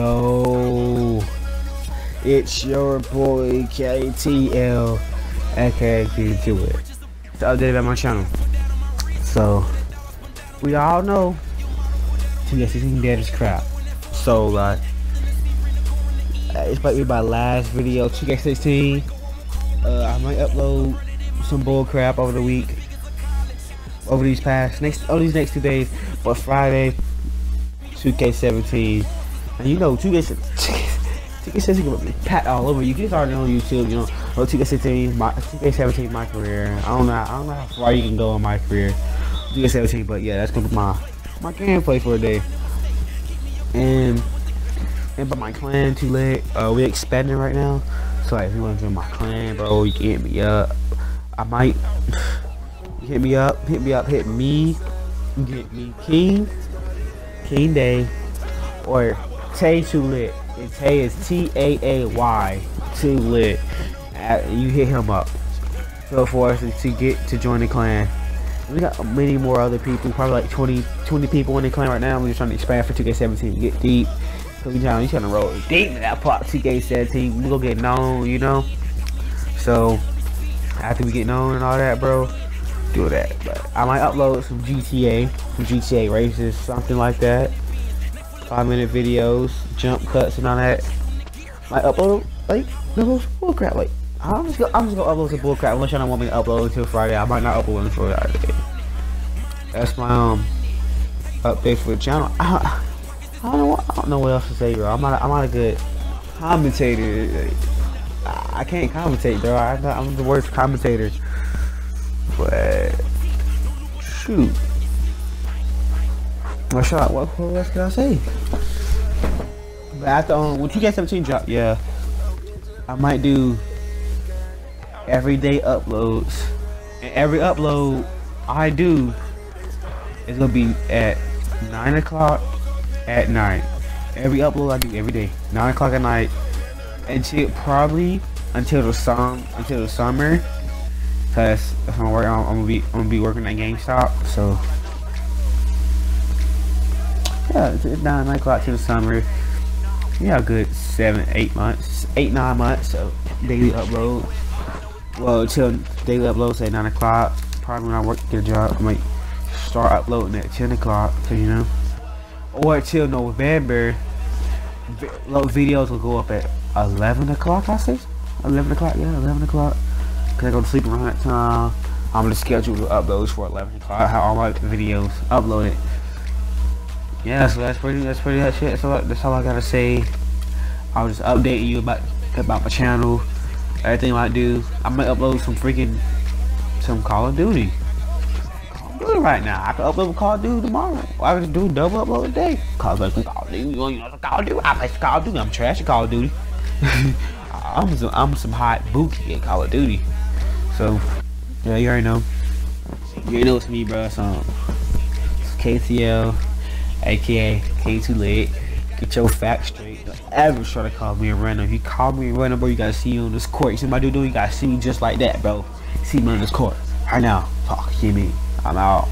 Yo, it's your boy KTL, aka Get It. It's update on my channel. So, we all know 2K16 dead as crap. So, like, it's might be my last video, 2K16. Uh, I might upload some bull crap over the week, over these past next, over these next two days. But Friday, 2K17. And you know, 2K, 2K17 gonna pat all over. You can already on YouTube, you know, oh, 2K17, my 2K17, my career. I don't know, I don't know how far you can go in my career, 2K17. But yeah, that's gonna be my my gameplay for a day. And and but my clan too late. Uh, we expanding right now. So like, if you want to join my clan, bro, you can hit me up. I might hit me up, hit me up, hit me, get me King, King Day, or Tay Too Lit. And Tay is T A A Y Too Lit. Uh, you hit him up. So for us to get to join the clan. We got many more other people, probably like 20, 20 people in the clan right now. We're just trying to expand for 2K17, get deep. So we trying, we trying to roll deep in that pot 2K17. We gonna get known, you know. So after we get known and all that, bro, do that. But I might upload some GTA, some GTA races, something like that. Five minute videos, jump cuts and all that. Might upload like the whole bull crap. Like I'm just gonna, I'm just gonna upload some bull crap unless y'all don't want me to upload until Friday. I might not upload until Friday. That's my um update for the channel. I, I don't know. What, I don't know what else to say, bro. I'm not. I'm not a good commentator. I can't commentate, bro. I, I'm the worst commentator. But shoot, what shot? What, what else can I say? But after um, when 2K17 drop, yeah, I might do everyday uploads, and every upload I do is gonna be at nine o'clock at night. Every upload I do every day, nine o'clock at night, until probably until the sum until the summer. Cause if I'm working, I'm, gonna be I'm gonna be working at GameStop. So yeah, nine nine o'clock to the summer. Yeah, good seven, eight months, eight nine months of daily upload. Well, until daily upload say nine o'clock. Probably when I work get a job, I might start uploading at ten o'clock. Cause you know, or until November, videos will go up at 11 o'clock, I say? 11 o'clock, yeah, 11 o'clock. Cause I go to sleep around that time. I'm gonna schedule the uploads for 11 o'clock. Have all my videos uploaded. Yeah, so that's pretty. That's pretty much it. So that's all I gotta say. I'll just update you about about my channel, everything I do. I might upload some freaking some Call of Duty. Call of Duty right now. I can upload Call of Duty tomorrow. I can do double upload a day. Call of Duty, Call of Duty. You know, Call of Duty. I play Call of Duty. I'm trash at Call of Duty. I'm some I'm some hot booty at Call of Duty. So yeah, you already know. You already know it's me, bro. So it's KTL, aka K2 Lit. Get your facts straight. Don't ever try to call me a random. If you call me a random, bro, you gotta see you on this court. You see my dude, doing, you gotta see me just like that, bro. See me on this court right now. Talk, hear me. I'm out.